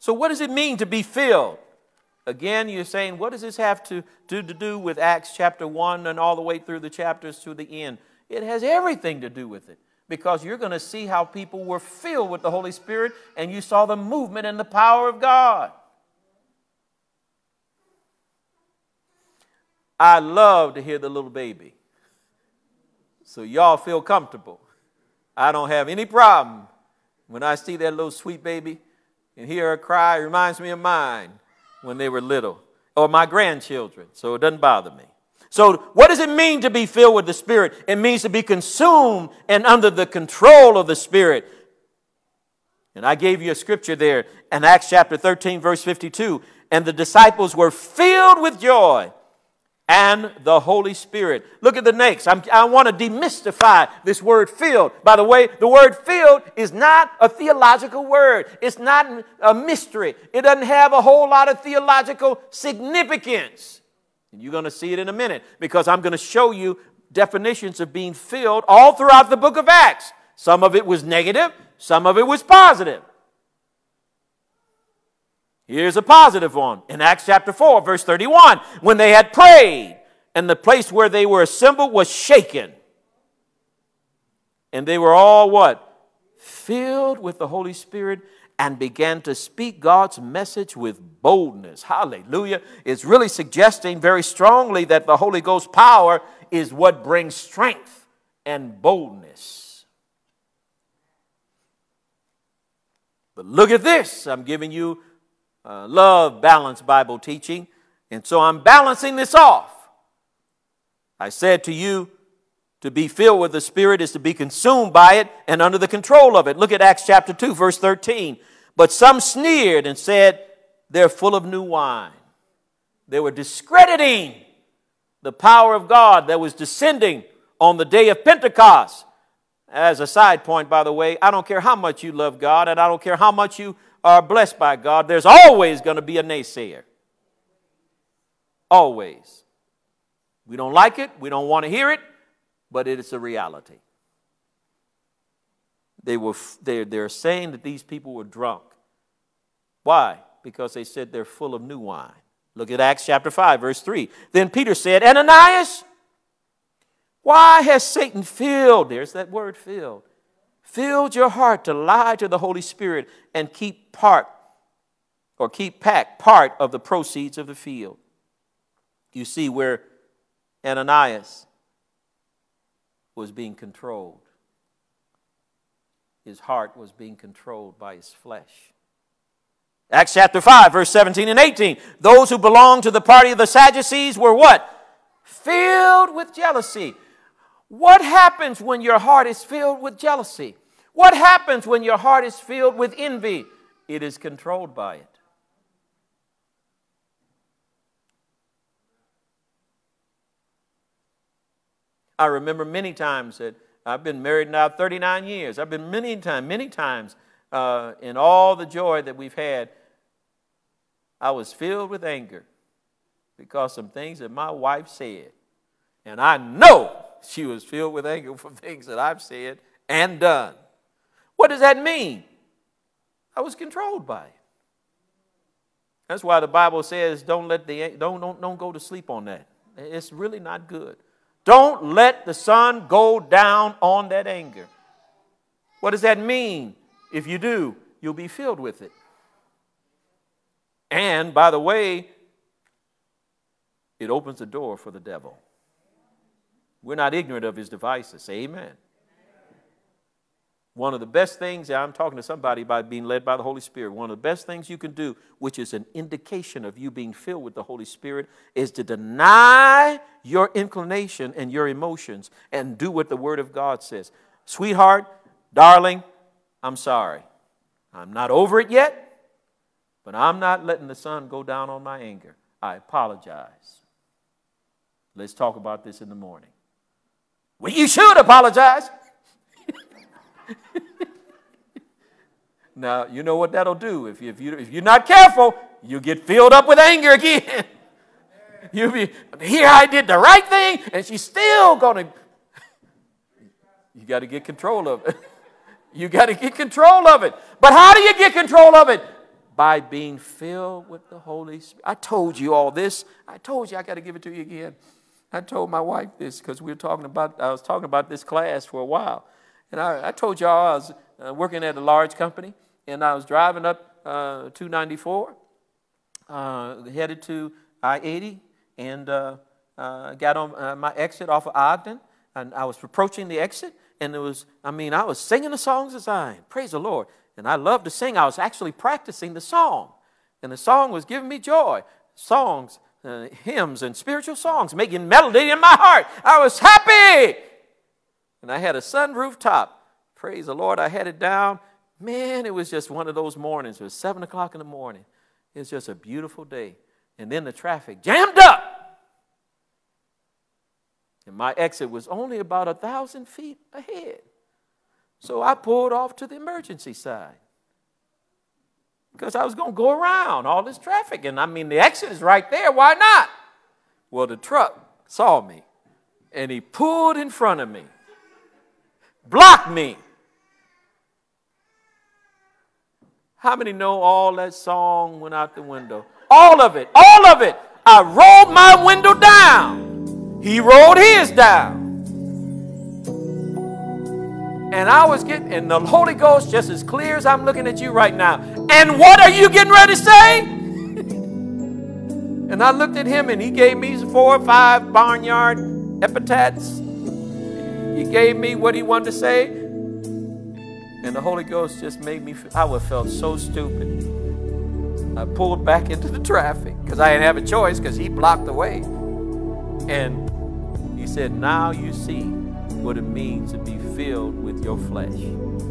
So, what does it mean to be filled? Again, you're saying, what does this have to do, to do with Acts chapter 1 and all the way through the chapters to the end? It has everything to do with it because you're going to see how people were filled with the Holy Spirit and you saw the movement and the power of God. I love to hear the little baby. So y'all feel comfortable. I don't have any problem when I see that little sweet baby and hear her cry. Reminds me of mine when they were little or my grandchildren. So it doesn't bother me. So, what does it mean to be filled with the Spirit? It means to be consumed and under the control of the Spirit. And I gave you a scripture there in Acts chapter 13, verse 52. And the disciples were filled with joy and the Holy Spirit. Look at the next. I'm, i want to demystify this word filled. By the way, the word filled is not a theological word, it's not a mystery. It doesn't have a whole lot of theological significance. And you're going to see it in a minute because I'm going to show you definitions of being filled all throughout the book of Acts. Some of it was negative, some of it was positive. Here's a positive one in Acts chapter 4, verse 31. When they had prayed, and the place where they were assembled was shaken. And they were all what? Filled with the Holy Spirit and began to speak God's message with boldness. Hallelujah. It's really suggesting very strongly that the Holy Ghost power is what brings strength and boldness. But look at this. I'm giving you uh, love balanced Bible teaching. And so I'm balancing this off. I said to you, to be filled with the Spirit is to be consumed by it and under the control of it. Look at Acts chapter 2, verse 13. But some sneered and said, They're full of new wine. They were discrediting the power of God that was descending on the day of Pentecost. As a side point, by the way, I don't care how much you love God and I don't care how much you are blessed by God, there's always going to be a naysayer. Always. We don't like it, we don't want to hear it, but it is a reality. They were, they're, they're saying that these people were drunk. Why? Because they said they're full of new wine. Look at Acts chapter 5, verse 3. Then Peter said, Ananias, why has Satan filled, there's that word filled, filled your heart to lie to the Holy Spirit and keep part or keep back part of the proceeds of the field? You see where Ananias was being controlled. His heart was being controlled by his flesh. Acts chapter 5, verse 17 and 18. Those who belonged to the party of the Sadducees were what? Filled with jealousy. What happens when your heart is filled with jealousy? What happens when your heart is filled with envy? It is controlled by it. I remember many times that I've been married now 39 years. I've been many times, many times uh, in all the joy that we've had I was filled with anger because some things that my wife said. And I know she was filled with anger for things that I've said and done. What does that mean? I was controlled by it. That's why the Bible says don't let the don't, don't, don't go to sleep on that. It's really not good. Don't let the sun go down on that anger. What does that mean? If you do, you'll be filled with it. And by the way, it opens the door for the devil. We're not ignorant of his devices. Amen. One of the best things, I'm talking to somebody about being led by the Holy Spirit. One of the best things you can do, which is an indication of you being filled with the Holy Spirit, is to deny your inclination and your emotions and do what the Word of God says. Sweetheart, darling, I'm sorry. I'm not over it yet. But I'm not letting the sun go down on my anger. I apologize. Let's talk about this in the morning. Well, you should apologize. now, you know what that'll do. If, you, if, you, if you're not careful, you get filled up with anger again. You'll be, here I did the right thing, and she's still going to. You got to get control of it. you got to get control of it. But how do you get control of it? by being filled with the Holy Spirit. I told you all this. I told you I got to give it to you again. I told my wife this because we were talking about, I was talking about this class for a while. And I, I told y'all I was uh, working at a large company and I was driving up uh, 294, uh, headed to I 80, and uh, uh, got on uh, my exit off of Ogden. And I was approaching the exit, and it was, I mean, I was singing the songs of Zion. Praise the Lord. And I love to sing. I was actually practicing the song, and the song was giving me joy. Songs, uh, hymns, and spiritual songs making melody in my heart. I was happy. And I had a sunroof top. Praise the Lord. I had it down. Man, it was just one of those mornings. It was 7 o'clock in the morning. It was just a beautiful day. And then the traffic jammed up. And my exit was only about a thousand feet ahead. So I pulled off to the emergency side because I was going to go around all this traffic. And I mean, the exit is right there. Why not? Well, the truck saw me and he pulled in front of me, blocked me. How many know all that song went out the window? All of it, all of it. I rolled my window down. He rolled his down. And I was getting, and the Holy Ghost, just as clear as I'm looking at you right now. And what are you getting ready to say? and I looked at him, and he gave me four or five barnyard epithets. He gave me what he wanted to say. And the Holy Ghost just made me, I would have felt so stupid. I pulled back into the traffic because I didn't have a choice because he blocked the way. And he said, Now you see what it means to be filled with your flesh.